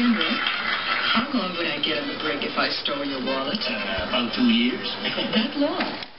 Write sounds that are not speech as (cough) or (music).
General, how long would I get on the break if I stole your wallet? Uh, about two years. (laughs) that long?